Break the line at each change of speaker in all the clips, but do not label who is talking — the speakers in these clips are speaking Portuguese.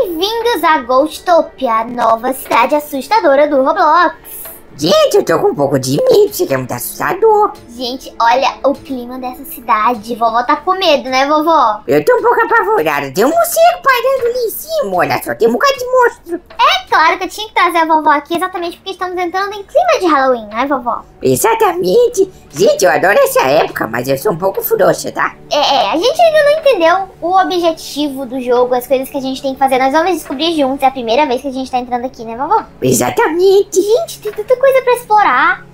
Bem-vindos a Ghostopia, a nova cidade assustadora do Roblox.
Gente, eu tô com um pouco de medo, isso aqui é muito assustador.
Gente, olha o clima dessa cidade. Vovó tá com medo, né, vovó?
Eu tô um pouco apavorada. Tem um morcego parando ali em cima, olha só, tem um bocado de monstro.
É claro que eu tinha que trazer a vovó aqui exatamente porque estamos entrando em clima de Halloween, né, vovó?
Exatamente. Gente, eu adoro essa época, mas eu sou um pouco frouxa, tá?
É, é, a gente ainda não entendeu o objetivo do jogo, as coisas que a gente tem que fazer. Nós vamos descobrir juntos. É a primeira vez que a gente tá entrando aqui, né, vovó?
Exatamente.
Gente, tem tanta coisa pra explorar.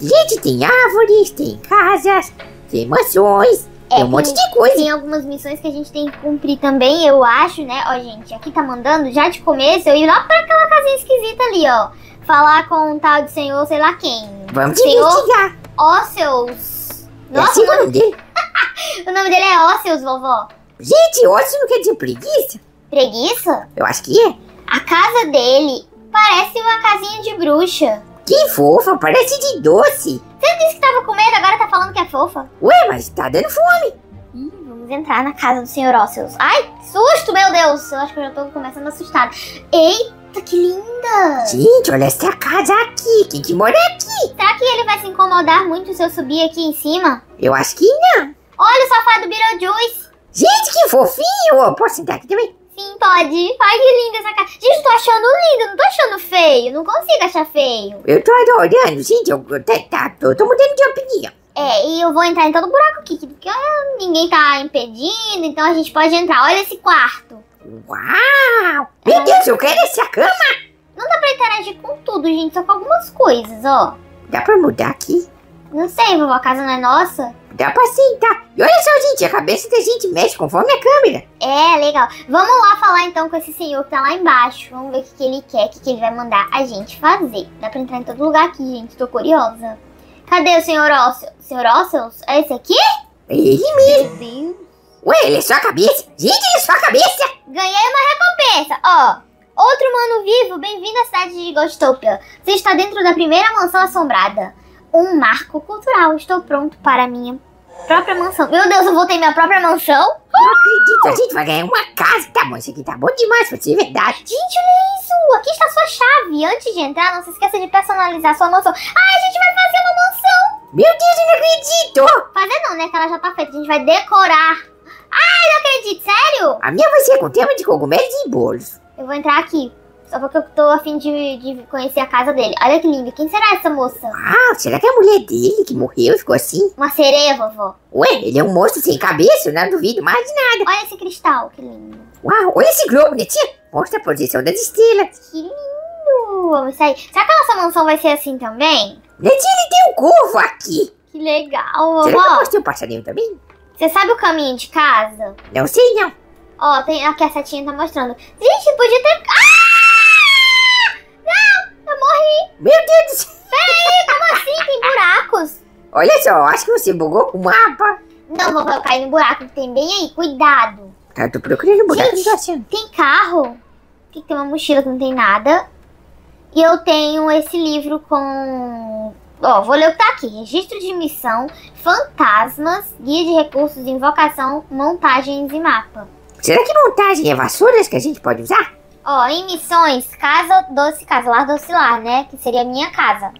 Gente, tem árvores, tem casas, tem mansões,
É,
tem um monte de coisa.
Tem algumas missões que a gente tem que cumprir também, eu acho, né? Ó, gente, aqui tá mandando já de começo eu ir lá pra aquela casinha esquisita ali, ó. Falar com um tal de senhor, sei lá quem.
Vamos
Senhor
investigar.
Ósseos.
É
Nossa,
assim o nome dele?
o nome dele é Ósseos, vovó.
Gente, ócio não quer dizer preguiça?
Preguiça?
Eu acho que é.
A casa dele parece uma casinha de bruxa.
Que fofa, parece de doce.
Você disse que tava com medo, agora tá falando que é fofa?
Ué, mas tá dando fome.
Ih, vamos entrar na casa do senhor Ósseos. Ai, que susto, meu Deus! Eu acho que eu já tô começando assustada. Eita, que linda!
Gente, olha essa casa aqui. Quem que mora aqui?
Será que ele vai se incomodar muito se eu subir aqui em cima?
Eu acho que não.
Olha o sofá do Beetlejuice!
Gente, que fofinho. Eu Posso sentar aqui também?
Sim, pode. Ai, que linda essa casa. Gente, tô achando lindo, não tô achando feio. Não consigo achar feio.
Eu tô adorando. Gente, eu, eu, tá, tô, tô mudando de opinião.
É, e eu vou entrar em todo buraco aqui, porque ah, ninguém tá impedindo, então a gente pode entrar. Olha esse quarto.
Uau! Meu Deus, eu quero essa cama.
Não dá pra interagir com tudo, gente, só com algumas coisas, ó.
Dá pra mudar aqui?
Não sei, vovó, a casa não é nossa?
Dá pra sentar. E olha só, gente, a cabeça da gente mexe conforme a câmera.
É, legal. Vamos lá falar então com esse senhor que tá lá embaixo. Vamos ver o que, que ele quer, o que, que ele vai mandar a gente fazer. Dá pra entrar em todo lugar aqui, gente. Tô curiosa. Cadê o senhor Ósseos? Senhor Ósseos? É esse aqui?
Ele mesmo.
Meu Deus.
Ué, ele é só a cabeça? Gente, ele é só a cabeça.
Ganhei uma recompensa, ó. Outro mano vivo, bem-vindo à cidade de Ghostopia. Você está dentro da primeira mansão assombrada. Um marco cultural. Estou pronto para a minha própria mansão. Meu Deus, eu vou ter minha própria mansão?
Não acredito, a gente vai ganhar uma casa. Tá bom, isso aqui tá bom demais pra ser verdade.
Gente, olha isso! Aqui está a sua chave. Antes de entrar, não se esqueça de personalizar sua mansão. Ah, a gente vai fazer uma mansão!
Meu Deus, eu não acredito.
Fazer não, né? Que ela já tá feita. A gente vai decorar. Ai, não acredito. Sério?
A minha vai ser com tema de cogumelos e bolos.
Eu vou entrar aqui. Só porque eu tô afim de, de conhecer a casa dele. Olha que lindo. Quem será essa moça?
Ah, será que é a mulher dele que morreu e ficou assim?
Uma sereia, vovó.
Ué, ele é um monstro sem cabeça, eu não duvido mais de nada.
Olha esse cristal, que lindo.
Uau, olha esse globo, né, tia? Mostra a posição das estrelas.
Que lindo. Vamos sair. Será que a nossa mansão vai ser assim também?
Né, tia, ele tem um corvo aqui.
Que legal,
Será que eu
vovó.
mostrei um passarinho também?
Você sabe o caminho de casa?
Não sei, não.
Ó, tem aqui a setinha tá mostrando. Gente, podia ter... Ah!
Meu Deus do céu.
Peraí, como assim? Tem buracos.
Olha só, acho que você bugou o mapa.
Não, eu caí no buraco que tem bem aí. Cuidado.
Tá, tô procurando buraco,
Gente.
achando.
Tem carro. Aqui tem uma mochila que não tem nada. E eu tenho esse livro com. Ó, vou ler o que tá aqui: Registro de missão, fantasmas, guia de recursos, invocação, montagens e mapa.
Será que montagem é vassouras que a gente pode usar?
Ó, em missões, casa, doce, casa, lar, doce, lar, né? Que seria a minha casa.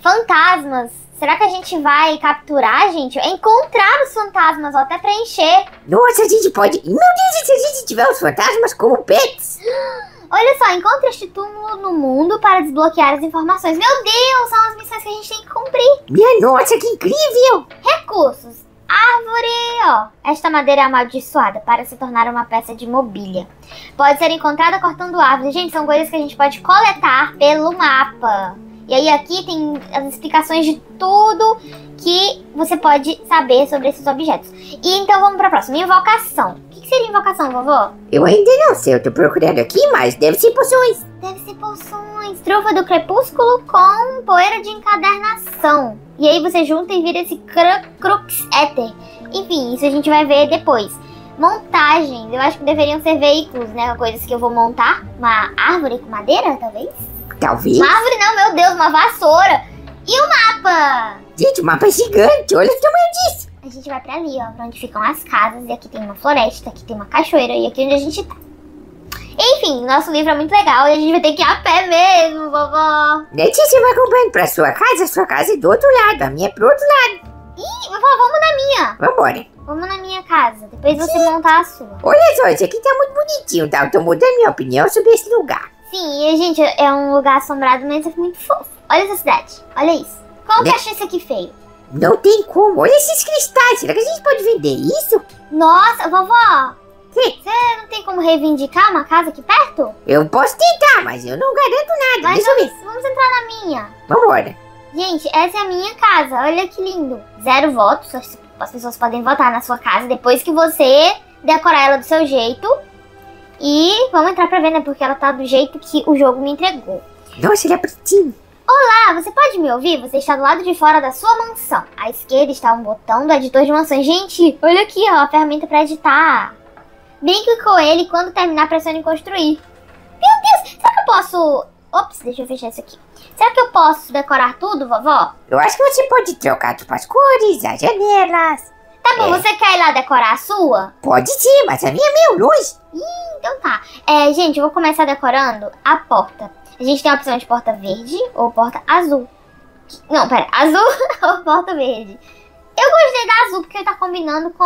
Fantasmas, será que a gente vai capturar, gente? Encontrar os fantasmas, ó, até preencher.
Nossa, a gente pode... Meu Deus, se a gente tiver os fantasmas como pets?
Olha só, encontre este túmulo no mundo para desbloquear as informações. Meu Deus, são as missões que a gente tem que cumprir.
Minha nossa, que incrível!
Recursos. Árvore, ó. Esta madeira é amaldiçoada para se tornar uma peça de mobília. Pode ser encontrada cortando árvores. Gente, são coisas que a gente pode coletar pelo mapa. E aí aqui tem as explicações de tudo que você pode saber sobre esses objetos. E então vamos para a próxima. Invocação. O que seria invocação, vovó?
Eu ainda não sei, eu tô procurando aqui, mas deve ser poções.
Deve ser poções. Trufa do crepúsculo com poeira de encadernação. E aí você junta e vira esse cru- Crux Ether. Enfim, isso a gente vai ver depois. Montagens. Eu acho que deveriam ser veículos, né? Coisas que eu vou montar. Uma árvore com madeira, talvez?
Talvez.
Uma árvore não, meu Deus, uma vassoura. E o mapa?
Gente, o mapa é gigante, olha o tamanho disso.
A gente vai pra ali, ó, pra onde ficam as casas. E aqui tem uma floresta, aqui tem uma cachoeira e aqui onde a gente tá. enfim, nosso livro é muito legal e a gente vai ter que ir a pé mesmo, vovó.
Letícia vai acompanhando pra sua casa, sua casa é do outro lado, a minha é pro outro lado.
Ih, vovó, vamos na minha.
Vambora.
Vamos na minha casa. Depois você montar a sua.
Olha só, esse aqui tá muito bonitinho, tá? Eu tô mudando minha opinião sobre esse lugar.
Sim, e, gente, é um lugar assombrado, mas é muito fofo. Olha essa cidade. Olha isso. Como que
Né?
achou isso aqui feio?
Não tem como, olha esses cristais, será que a gente pode vender isso?
Nossa, vovó.
Que?
Você não tem como reivindicar uma casa aqui perto?
Eu posso tentar, mas eu não garanto nada.
Mas
Deixa
vamos, vamos entrar na minha.
Vambora.
Gente, essa é a minha casa. Olha que lindo. Zero votos. As as pessoas podem votar na sua casa depois que você decorar ela do seu jeito. E vamos entrar pra ver, né? Porque ela tá do jeito que o jogo me entregou.
Nossa, ele é pretinho.
Ah, você pode me ouvir? Você está do lado de fora da sua mansão. À esquerda está um botão do editor de mansões. Gente, olha aqui, ó, a ferramenta para editar. Brinque com ele quando terminar pressione em construir. Meu Deus, será que eu posso... Ops, deixa eu fechar isso aqui. Será que eu posso decorar tudo, vovó?
Eu acho que você pode trocar tipo, as cores, as janelas.
Tá bom,
É.
você quer ir lá decorar a sua?
Pode ser, mas a minha é meio longe.
Então tá. É, gente, eu vou começar decorando a porta. A gente tem a opção de porta verde ou porta azul. Não, pera, azul ou porta verde. Eu gostei da azul porque tá combinando com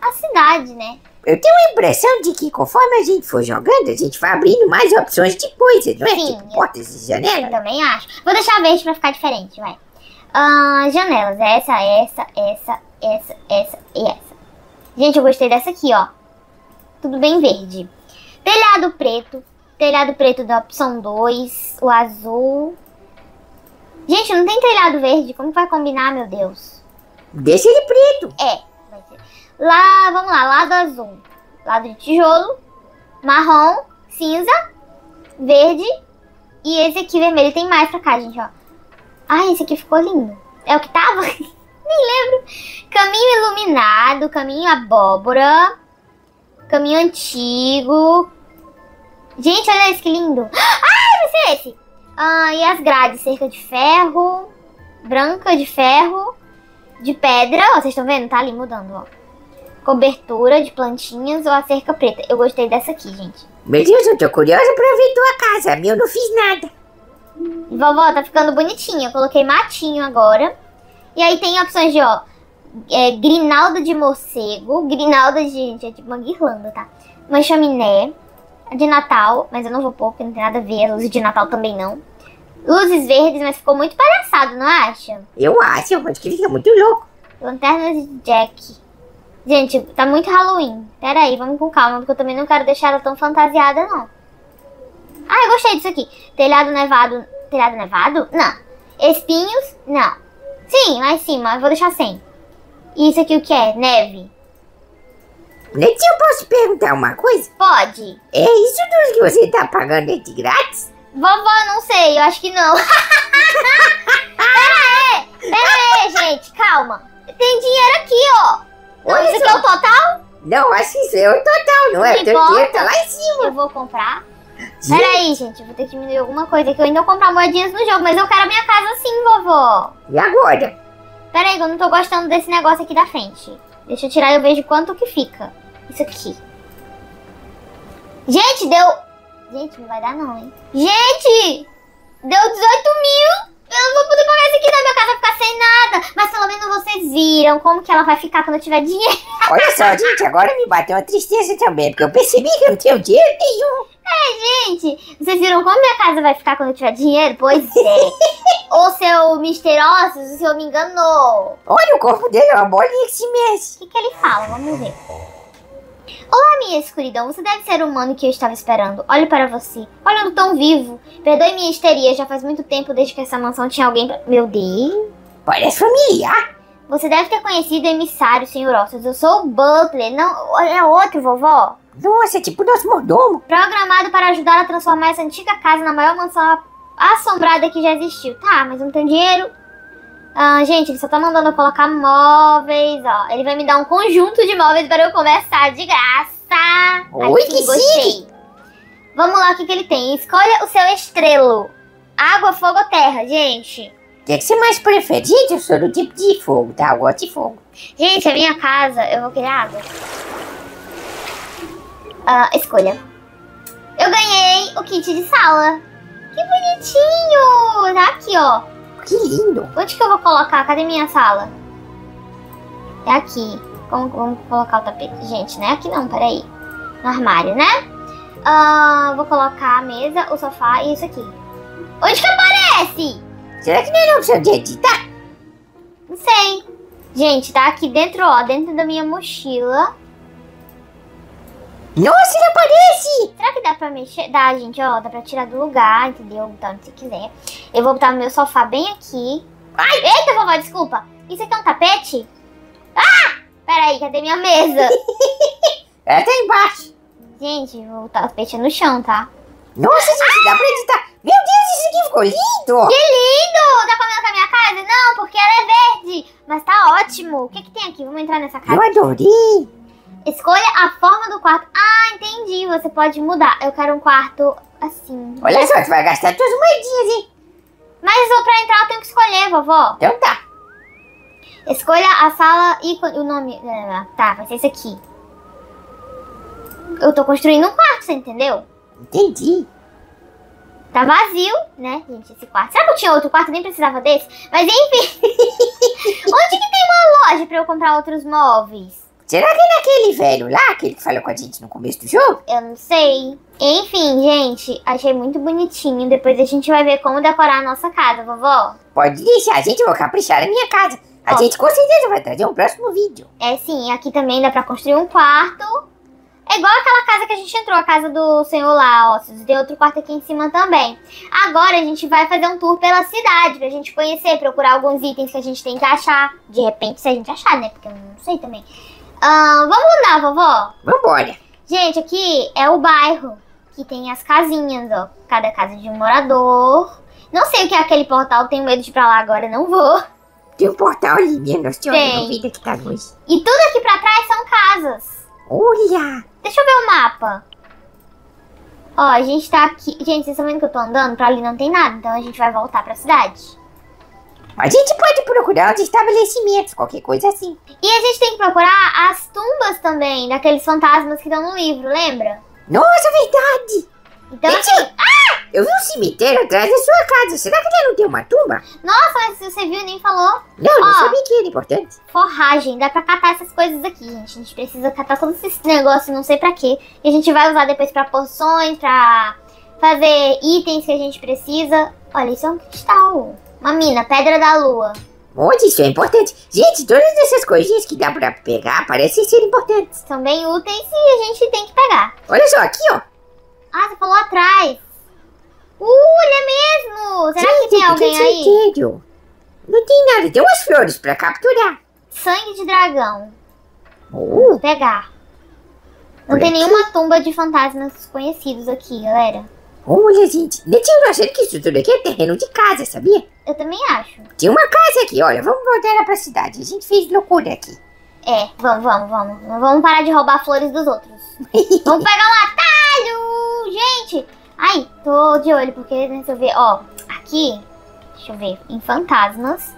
a cidade, né?
Eu tenho a impressão de que conforme a gente for jogando, a gente vai abrindo mais opções de coisas, não é?
Sim.
Tipo portas e
Eu
janelas.
também acho. Vou deixar verde pra ficar diferente, vai. Ah, janelas, essa, essa, essa, essa, essa e essa. Gente, eu gostei dessa aqui, ó. Tudo bem verde. Telhado preto. Telhado preto da opção 2. O azul. Gente, não tem telhado verde. Como vai combinar, meu Deus?
Deixa ele preto.
É, vai ser. Lá, vamos lá, lado azul. Lado de tijolo. Marrom, cinza, verde. E esse aqui vermelho. Tem mais pra cá, gente, ó. Ai, esse aqui ficou lindo. É o que tava? Nem lembro. Caminho iluminado, caminho abóbora. Caminho antigo. Gente, olha esse que lindo. Ai, vai ser esse. Ah, e as grades, cerca de ferro. Branca de ferro de pedra, ó, vocês estão vendo? Tá ali mudando, ó. Cobertura de plantinhas ou a cerca preta. Eu gostei dessa aqui, gente.
Meu Deus, eu tô curiosa pra ver tua casa. A minha eu não fiz nada.
Vovó, tá ficando bonitinha. Eu coloquei matinho agora. E aí tem opções de, ó, é, grinalda de morcego. Grinalda de, gente, é tipo uma guirlanda, tá? Uma chaminé de Natal, mas eu não vou pôr porque não tem nada a ver. A luz de Natal também não. Luzes verdes, mas ficou muito palhaçado, não acha?
Eu acho, eu acho que fica muito louco.
Lanternas de Jack. Gente, tá muito Halloween. Pera aí, vamos com calma, porque eu também não quero deixar ela tão fantasiada, não. Ah, eu gostei disso aqui. Telhado nevado. Telhado nevado? Não. Espinhos? Não. Sim, lá em cima, eu vou deixar sem. E isso aqui o que é? Neve?
Netinho, eu posso perguntar uma coisa?
Pode.
É isso tudo que você tá pagando é de grátis?
Vovó, não sei, eu acho que não. pera aí, pera aí, gente, calma. Tem dinheiro aqui, ó. Não, isso aqui é o total?
Não, acho que isso é o total, não é?
Não
teu dinheiro tá lá em cima.
Eu vou comprar. Pera aí, gente, eu vou ter que diminuir alguma coisa que eu ainda vou comprar moedinhas no jogo, mas eu quero a minha casa sim, vovó.
E agora?
Pera aí, que eu não tô gostando desse negócio aqui da frente. Deixa eu tirar e eu vejo quanto que fica. Isso aqui. Gente, deu... Gente, não vai dar não, hein? Gente! Deu 18 mil! Eu não vou poder pagar isso aqui, não. Minha casa vai ficar sem nada. Mas pelo menos vocês viram como que ela vai ficar quando eu tiver dinheiro.
Olha só, gente, agora me bateu uma tristeza também, porque eu percebi que eu não tenho dinheiro nenhum.
Gente, vocês viram como minha casa vai ficar quando eu tiver dinheiro? Pois é. o seu. Ossos, o senhor me enganou.
Olha, o corpo dele é uma bolinha que se mexe.
O que, que ele fala? Vamos ver. Olá, minha escuridão. Você deve ser o humano que eu estava esperando. Olho para você. Olhando tão vivo. Perdoe minha histeria. Já faz muito tempo desde que essa mansão tinha alguém pra... Meu Deus.
Parece familiar.
Você deve ter conhecido o emissário, senhor Ossos. Eu sou o Butler. Não, é outro, vovó.
Nossa, é tipo nosso mordomo.
Programado para ajudar a transformar essa antiga casa na maior mansão assombrada que já existiu. Tá, mas não tem dinheiro. Ah, gente, ele só tá mandando eu colocar móveis, ó. Ele vai me dar um conjunto de móveis para eu começar de graça.
Oi,
Aqui,
que
gostei. Vamos lá, o que, que ele tem? Escolha o seu estrelo. Água, fogo ou terra, gente.
O que, você mais prefere? Gente, eu sou do tipo de fogo, tá? Eu gosto de fogo.
Gente, a minha casa, eu vou querer água. Ah, escolha. Eu ganhei o kit de sala. Que bonitinho! Tá aqui, ó.
Que lindo.
Onde que eu vou colocar? Cadê minha sala? É aqui. Como vamos colocar o tapete? Gente, não é aqui não, peraí. No armário, né? Ah, vou colocar a mesa, o sofá e isso aqui. Onde que aparece?
Será que não é opção de editar?
Não sei. Gente, tá aqui dentro, ó, dentro da minha mochila.
Nossa, ele aparece!
Será que dá pra mexer? Dá, gente, ó, dá pra tirar do lugar, entendeu? Botar onde você quiser. Eu vou botar meu sofá bem aqui. Ai, eita, vovó, desculpa. Isso aqui é um tapete? Ah! Peraí, cadê minha mesa?
Ela tá embaixo.
gente, vou botar o tapete no chão, tá?
Nossa, gente, dá pra editar. Meu Deus, isso aqui ficou lindo!
Que lindo! Tá combinando com a minha casa? Não, porque ela é verde. Mas tá ótimo. O que que tem aqui? Vamos entrar nessa
Eu
casa.
adorei.
Escolha a forma do quarto. Ah, entendi. Você pode mudar. Eu quero um quarto assim.
Olha só, tu vai gastar tuas moedinhas, hein?
Mas eu, pra entrar eu tenho que escolher, vovó.
Então tá.
Escolha a sala e o nome. ah, Tá, vai ser esse aqui. Eu tô construindo um quarto, você entendeu?
Entendi.
Tá vazio, né, gente, esse quarto. Será que eu tinha outro quarto? Nem precisava desse? Mas enfim. Onde que tem uma loja pra eu comprar outros móveis?
Será que é naquele velho lá, aquele que falou com a gente no começo do jogo?
Eu não sei. Enfim, gente, achei muito bonitinho. Depois a gente vai ver como decorar a nossa casa, vovó.
Pode deixar, a gente vai caprichar na minha casa. A
Ó.
gente com certeza vai trazer um próximo vídeo.
É sim, aqui também dá pra construir um quarto. É igual aquela casa que a gente entrou, a casa do senhor lá, ó. Tem outro quarto aqui em cima também. Agora a gente vai fazer um tour pela cidade pra gente conhecer, procurar alguns itens que a gente tem que achar. De repente, se a gente achar, né? Porque eu não sei também. Vamos lá, vovó.
Vambora.
Gente, aqui é o bairro que tem as casinhas, ó. Cada casa de um morador. Não sei o que é aquele portal, tenho medo de ir pra lá agora, não vou.
Tem um portal ali, minha nossa senhora,
Tem.
não tá longe.
E tudo aqui pra trás são casas.
Olha!
Deixa eu ver o mapa. Ó, a gente tá aqui. Gente, vocês estão vendo que eu tô andando? Pra ali não tem nada, então a gente vai voltar pra cidade.
A gente pode procurar os estabelecimentos, qualquer coisa assim.
E a gente tem que procurar as tumbas também, daqueles fantasmas que estão no livro, lembra?
Nossa, verdade!
Então,
Gente,
assim,
Eu vi um cemitério atrás da sua casa. Será que lá não tem uma tumba?
nossa, mas você viu e nem falou.
Não, não
Ó.
sabia que era importante.
Forragem, dá pra catar essas coisas aqui, gente. A gente precisa catar todos esses negócios, não sei pra quê. E a gente vai usar depois pra poções, pra fazer itens que a gente precisa. Olha, isso é um cristal. Uma mina, pedra da lua.
Onde isso é importante? Gente, todas essas coisinhas que dá pra pegar parecem ser importantes.
São bem úteis e a gente tem que pegar.
Olha só, aqui, ó.
Ah, você falou atrás. Uh, ele é mesmo! Será que tem alguém
que
aí?
Não tem nada, tem umas flores pra capturar.
Sangue de dragão.
Oh,
Vou pegar. Não tem
aqui?
nenhuma tumba de fantasmas conhecidos aqui, galera.
olha, gente. Eu achando que isso tudo aqui é terreno de casa, sabia?
Eu também acho.
Tem uma casa aqui, olha. Vamos voltar lá pra cidade. A gente fez loucura aqui.
É, vamos, vamos, vamos. Não vamos parar de roubar flores dos outros. Vamos pegar um atalho! Gente! Ai, tô de olho, porque deixa eu ver. Ó, aqui, deixa eu ver. Em fantasmas,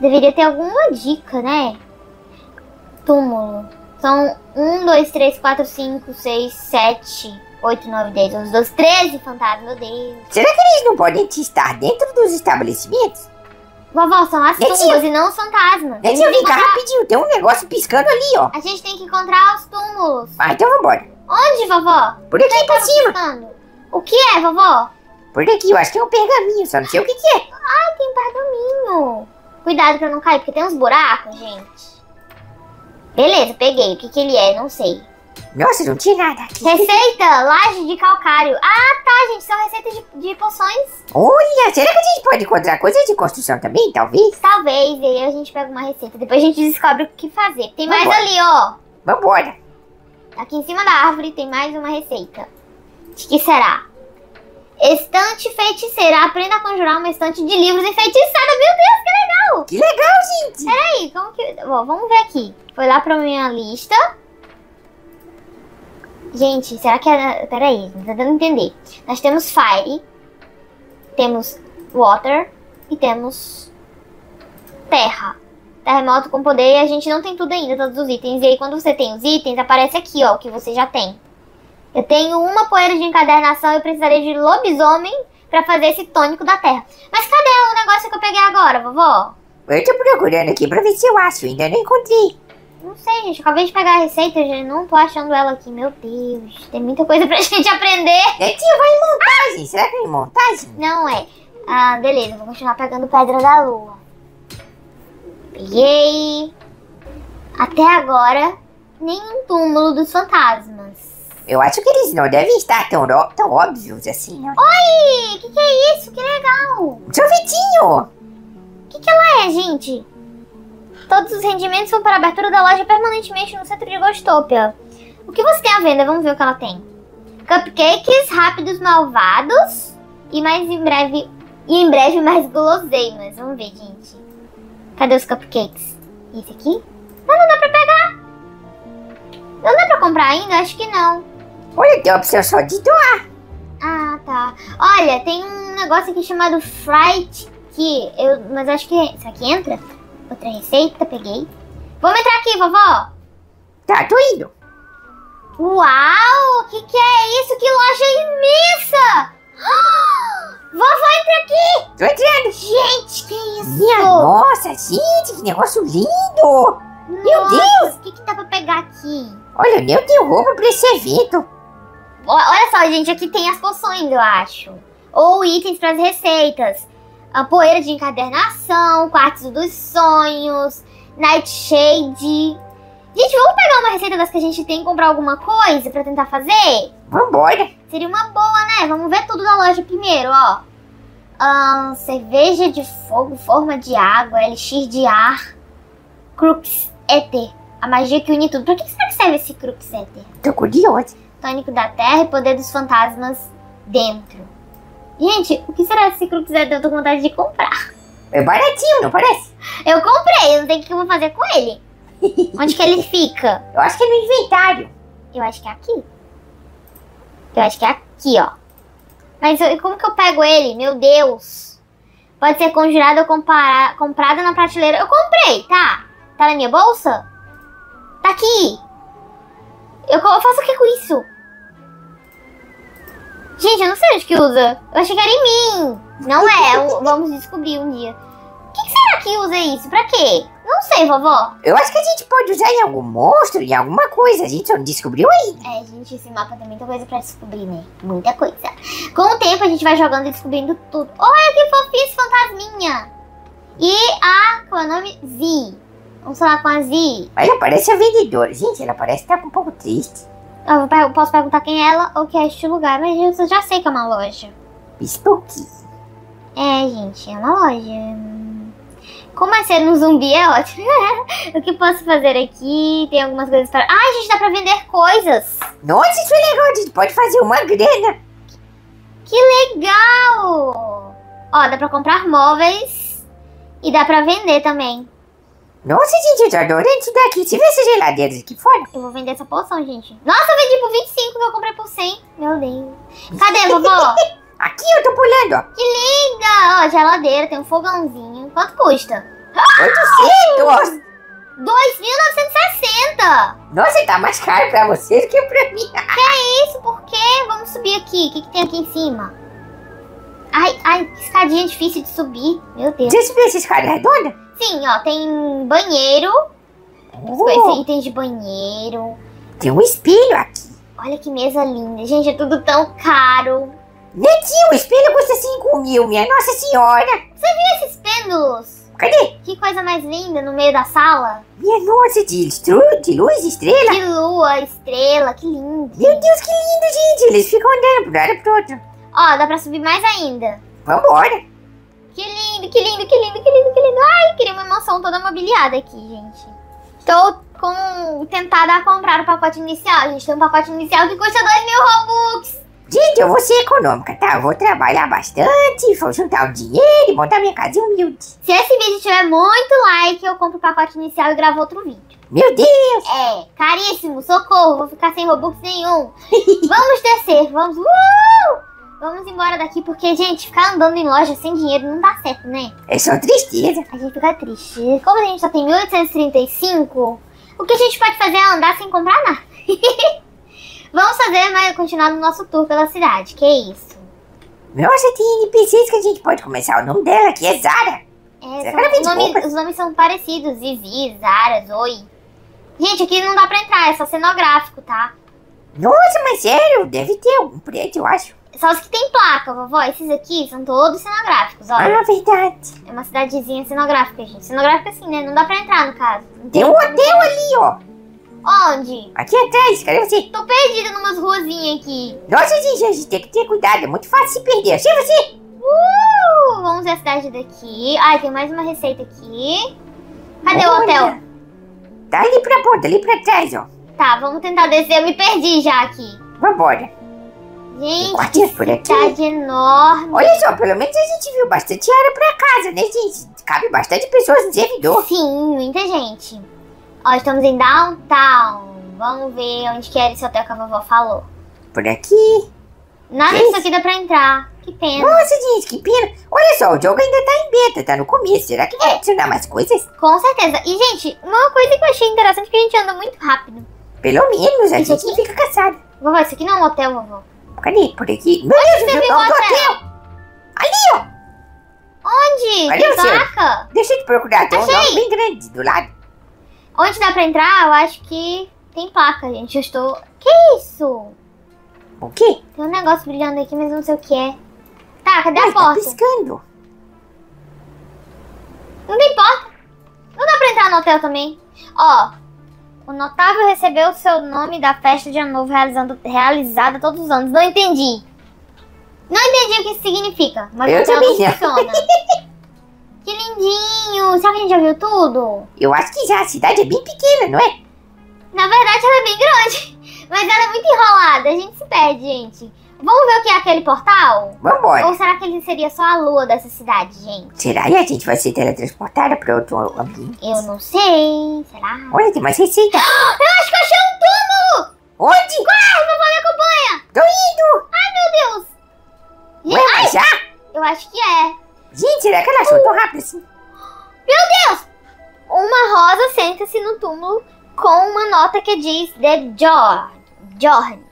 deveria ter alguma dica, né? Túmulo. São 1, 2, 3, 4, 5, 6, 7, 8, 9, 10, 11, 12, 13 fantasmas, meu Deus.
Será que eles não podem estar dentro dos estabelecimentos?
Vovó, são as tumbas e não os fantasmas. A gente,
Netinho,
tem
vem
que
cá
encontrar,
rapidinho. Tem um negócio piscando ali, ó.
a gente tem que encontrar os túmulos.
Ah, então vambora.
Onde, vovó?
Por aqui
tava
cima.
O que é, vovó?
Por aqui, eu acho que é um pergaminho, só não sei o que, que é.
Ai, tem pergaminho. Cuidado pra não cair, porque tem uns buracos, gente. Beleza, peguei. O que que ele é? Não sei.
Nossa, não tinha nada aqui.
Receita, laje de calcário. Ah, tá, gente. São receitas de, de poções.
Olha, será que a gente pode encontrar coisas de construção também, talvez?
Talvez. E aí a gente pega uma receita. Depois a gente descobre o que fazer. Tem mais
Vambora.
ali, ó.
Vambora.
Aqui em cima da árvore tem mais uma receita. De que será? Estante feiticeira. Aprenda a conjurar uma estante de livros enfeitiçada. Meu Deus, que legal!
Que legal, gente.
Peraí, como que. Bom, vamos ver aqui. Foi lá pra minha lista. Gente, será que é. Peraí, tô tentando entender. Nós temos Fire, temos Water e temos Terra. Terremoto com poder e a gente não tem tudo ainda, todos os itens. E aí, quando você tem os itens, aparece aqui, ó, o que você já tem. Eu tenho uma poeira de encadernação e eu precisaria de lobisomem pra fazer esse tônico da terra. Mas cadê o negócio que eu peguei agora, vovó?
Eu tô procurando aqui pra ver se eu acho, ainda não encontrei.
Não sei, gente. Acabei de pegar a receita, já não tô achando ela aqui. Meu Deus, tem muita coisa pra gente aprender.
Netinho, vai em montagem. Será que é em montagem?
Não é. Ah, beleza, vou continuar pegando pedra da lua. Peguei. Até agora, nenhum túmulo dos fantasmas.
Eu acho que eles não devem estar tão, tão óbvios assim, não.
Oi, que que é isso? Que legal.
Sorvetinho!
O que que ela é, gente? Todos os rendimentos são para a abertura da loja permanentemente no centro de Gostopia. O que você tem à venda? Vamos ver o que ela tem. Cupcakes rápidos malvados e mais em breve e em breve mais guloseimas. Vamos ver, gente. Cadê os cupcakes? Esse aqui? Não, não dá pra pegar. Não dá pra comprar ainda? Acho que não.
Olha, tem a opção só de doar.
Ah, tá. Olha, tem um negócio aqui chamado Fright Key. Eu, mas acho que isso aqui entra. Outra receita, peguei. Vamos entrar aqui, vovó.
Tá, tô indo.
Uau, o que, que é isso? Que loja imensa! Vovó, entra aqui!
Tô entrando.
Gente, que isso?
Minha nossa, gente, que negócio lindo. Meu
Deus! O que, que dá pra pegar aqui?
Olha, eu tenho roupa pra esse evento.
Olha só, gente, aqui tem as poções, eu acho. Ou itens para as receitas. A poeira de encadernação, quartzo dos sonhos, nightshade. Gente, vamos pegar uma receita das que a gente tem e comprar alguma coisa pra tentar fazer?
Vambora.
Seria uma boa, né? Vamos ver tudo da loja primeiro, ó. Ahn, cerveja de fogo, forma de água, elixir de ar, crux éter. A magia que une tudo. Pra que será que serve esse crux éter?
Tô curiosa.
Tônico da Terra e Poder dos Fantasmas dentro. Gente, o que será esse Crux é? Eu tô com vontade de comprar.
É baratinho, não parece?
Eu comprei, eu não sei o que eu vou fazer com ele. Onde que ele fica?
Eu acho que é no inventário.
Eu acho que é aqui. Eu acho que é aqui, ó. Mas eu- como que eu pego ele? Meu Deus. Pode ser conjurado ou compara- comprado na prateleira. Eu comprei, tá? Tá na minha bolsa? Tá aqui. Eu, eu faço o que com isso? Gente, eu não sei onde que usa. Eu achei que era em mim. Não é. vamos descobrir um dia. O que, que será que usa isso? Pra quê? Não sei, vovó.
Eu acho que a gente pode usar em algum monstro, em alguma coisa. A gente só não descobriu ainda.
É, gente, esse mapa tem muita coisa pra descobrir, né? Muita coisa. Com o tempo a gente vai jogando e descobrindo tudo. Olha que fofinho esse fantasminha! E a, qual é o nome? Z. Vamos falar com a Z.
Ela parece a vendedora. Gente, ela parece estar um pouco triste.
Eu posso perguntar quem é ela ou que é este lugar, mas eu já sei que é uma loja.
Spooky.
É, gente, é uma loja. Como é ser um zumbi é ótimo. o que posso fazer aqui? Tem algumas coisas para. Ai, gente, dá pra vender coisas!
Nossa, isso é legal. A gente pode fazer uma grana.
Que legal! Ó, dá pra comprar móveis e dá pra vender também.
Nossa, gente, eu tô adorando isso daqui. Você vê essas geladeiras aqui fora?
Eu vou vender essa poção, gente. Nossa, eu vendi por 25 que eu comprei por 100. Meu Deus. Cadê, vovó?
Aqui eu tô pulando, ó.
que linda! Ó, geladeira, tem um fogãozinho. Quanto custa?
800!
2.960!
Nossa, tá mais caro pra você do que pra mim.
Isso por quê? Vamos subir aqui. O que, que tem aqui em cima? Ai, ai, que escadinha difícil de subir. Meu Deus.
Você subiu essa escada redonda?
Sim, ó, tem banheiro.
Oh,
itens de banheiro.
tem um espelho aqui.
Olha que mesa linda. Gente, é tudo tão caro.
Netinho, o espelho custa 5 mil, minha nossa senhora.
Esses pêndulos.
Cadê?
Que coisa mais linda no meio da sala.
Minha nossa, de, estru- de luz, estrela.
De lua, estrela, que lindo.
Meu Deus, que lindo, gente. Eles ficam andando por lado e pro outro.
Ó, dá pra subir mais ainda.
Vambora.
Que lindo, que lindo, que lindo, que lindo, que lindo. Ai, queria uma emoção toda mobiliada aqui, gente. Estou com tentada a comprar o pacote inicial. Gente, tem um pacote inicial que custa 2 mil Robux.
Gente, eu vou ser econômica, tá? Eu vou trabalhar bastante, vou juntar o dinheiro e montar minha casa humilde.
Se esse vídeo tiver muito like, eu compro o pacote inicial e gravo outro vídeo.
Meu Deus.
É, caríssimo, socorro, vou ficar sem Robux nenhum. vamos descer, vamos. Uh! Vamos embora daqui, porque, gente, ficar andando em loja sem dinheiro não dá certo, né?
É só tristeza.
A gente fica triste. Como a gente só tem 1835, o que a gente pode fazer é andar sem comprar nada. Vamos fazer, mas continuar no nosso tour pela cidade. Que isso?
Nossa, tem NPCs que a gente pode começar. O nome dela aqui é Zara.
É, são- os, nomes,
roupas?
os nomes são parecidos. Zizi, Zara, Zoe. Gente, aqui não dá pra entrar, é só cenográfico, tá?
Nossa, mas sério, deve ter algum prédio, eu acho.
Só os que tem placa, vovó. Esses aqui são todos cenográficos, olha.
Ah, verdade.
É uma cidadezinha cenográfica, gente. Cenográfica assim, né? Não dá pra entrar, no caso. Não
Tem um hotel ali, ó.
Onde?
Aqui atrás, cadê você?
Tô perdida numas ruazinhas aqui.
Nossa, gente, a gente tem que ter cuidado, é muito fácil se perder. Achei você.
Uh, vamos ver a cidade daqui. Ai, tem mais uma receita aqui. Cadê o
Olha.
hotel?
Tá ali pra ponta, ali pra trás, ó.
Tá, vamos tentar descer. Eu me perdi já aqui.
Vambora.
Gente,
por aqui.
cidade enorme.
Olha só, pelo menos a gente viu bastante área pra casa, né, gente? Cabe bastante pessoas no servidor.
Sim, muita gente. Ó, estamos em downtown. Vamos ver onde que era esse hotel que a vovó falou.
Por aqui.
Nada disso
isso?
aqui dá pra entrar. Que pena.
Nossa, gente, que pena. Olha só, o jogo ainda tá em beta, tá no começo. Será que vai adicionar mais coisas?
Com certeza. E, gente, uma coisa que eu achei interessante é que a gente anda muito rápido.
Pelo menos, a
Isso
gente
aqui?
fica cansado.
Vovó, isso aqui não é um hotel, vovó.
Cadê? Por aqui? Meu Deus, o
hotel?
hotel. Ali, ó.
Onde?
Você?
placa?
Deixa eu te procurar. Tem um nome bem grande do lado.
Onde dá pra entrar, eu acho que tem placa, gente. Eu estou... Que isso?
O quê?
Tem um negócio brilhando aqui, mas não sei o que é. Tá, cadê
Ai,
a
tá
porta?
piscando.
Não tem porta. Não dá pra entrar no hotel também. Ó, o notável recebeu o seu nome da festa de ano novo realizando, realizada todos os anos. Não entendi. Não entendi o que isso significa. Mas
Eu
o hotel não. funciona. que lindinho. Será que a gente já viu tudo?
Eu acho que já a cidade é bem pequena, não é?
Na verdade, ela é bem grande. Mas ela é muito enrolada. A gente se perde, gente. Vamos ver o que é aquele portal?
Vambora.
Ou será que ele seria só a lua dessa cidade, gente?
Será que a gente vai ser teletransportada pra outro ambiente?
Eu não sei. Será?
Olha, tem mais receita.
Eu acho que achei um túmulo!
Onde?
Vovó me acompanha!
Tô indo.
Ai, meu Deus!
Ué, mas já?
Eu acho que é.
Gente, será que ela achou tão rápido assim?
Meu Deus! Uma rosa senta-se no túmulo com uma nota que diz The George. Jorge.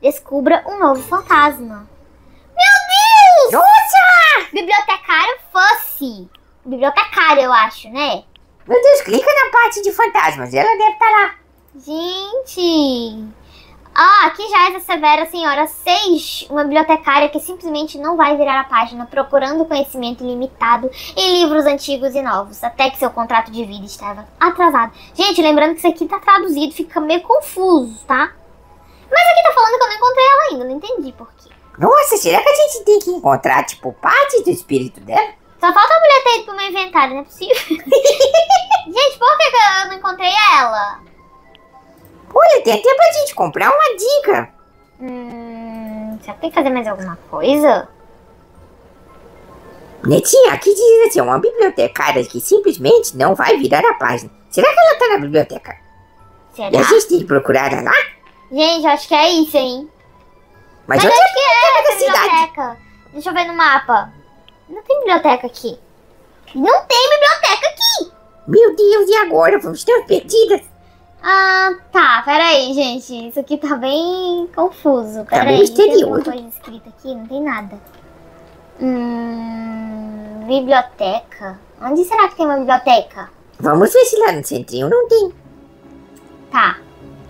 Descubra um novo fantasma. Meu Deus!
Nossa!
Bibliotecário Fussy. Bibliotecário, eu acho, né?
Meu Deus, clica na parte de fantasmas. Ela deve estar lá.
Gente! Ah, aqui já é a Severa Senhora 6, uma bibliotecária que simplesmente não vai virar a página procurando conhecimento ilimitado em livros antigos e novos, até que seu contrato de vida estava atrasado. Gente, lembrando que isso aqui tá traduzido, fica meio confuso, tá? Mas aqui tá falando que eu não encontrei ela ainda, não entendi por quê.
Nossa, será que a gente tem que encontrar, tipo, parte do espírito dela?
Só falta a mulher ter ido pro meu inventário, não é possível. Gente, por que, eu não encontrei ela?
Olha, tem até comprar uma dica.
Hum, será que tem que fazer mais alguma coisa?
Netinha, aqui diz assim, uma bibliotecária que simplesmente não vai virar a página. Será que ela tá na biblioteca? E
Será?
a gente tem que procurar ela lá?
Gente, acho que é isso, hein?
Mas
Mas
onde
acho que é essa
cidade?
biblioteca. Deixa eu ver no mapa. Não tem biblioteca aqui. Não tem biblioteca aqui!
Meu Deus, e agora? Vamos estar perdidas?
Ah, tá. Peraí, gente. Isso aqui tá bem confuso.
Tá
Peraí, tem alguma
misterioso.
coisa escrita aqui? Não tem nada. Hum, biblioteca. Onde será que tem uma biblioteca?
Vamos ver se lá no centrinho não tem.
Tá.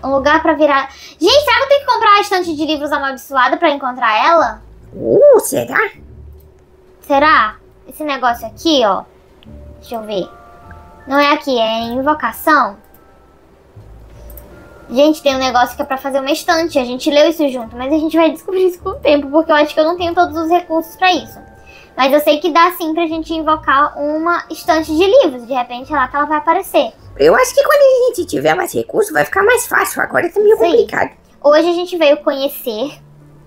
Um lugar pra virar. Gente, será que eu tenho que comprar a estante de livros amaldiçoada pra encontrar ela?
Uh, será?
Será? Esse negócio aqui, ó. Deixa eu ver. Não é aqui, é em invocação. Gente, tem um negócio que é pra fazer uma estante. A gente leu isso junto, mas a gente vai descobrir isso com o tempo, porque eu acho que eu não tenho todos os recursos pra isso. Mas eu sei que dá sim pra gente invocar uma estante de livros. De repente é lá que ela vai aparecer.
Eu acho que quando a gente tiver mais recursos vai ficar mais fácil. Agora tá meio
Sim.
complicado.
Hoje a gente veio conhecer,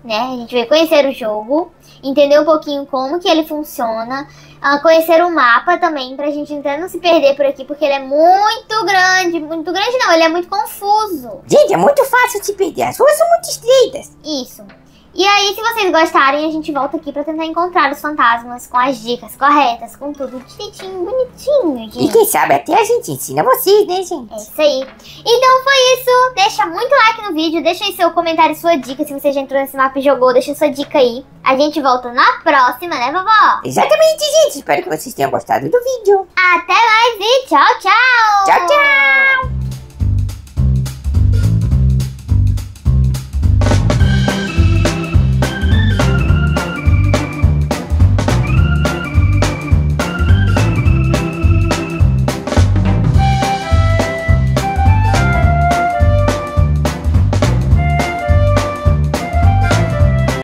né? A gente veio conhecer o jogo, entender um pouquinho como que ele funciona, ah, conhecer o mapa também, pra gente até não se perder por aqui, porque ele é muito grande, muito grande não, ele é muito confuso.
Gente, é muito fácil se perder. As ruas são muito estreitas.
Isso. E aí, se vocês gostarem, a gente volta aqui pra tentar encontrar os fantasmas com as dicas corretas, com tudo direitinho, bonitinho, gente.
E quem sabe até a gente ensina vocês, né, gente?
É isso aí. Então foi isso. Deixa muito like no vídeo, deixa aí seu comentário, sua dica, se você já entrou nesse mapa e jogou, deixa sua dica aí. A gente volta na próxima, né, vovó?
Exatamente, gente. Espero que vocês tenham gostado do vídeo.
Até mais e tchau, tchau!